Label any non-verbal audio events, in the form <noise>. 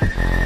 you <laughs>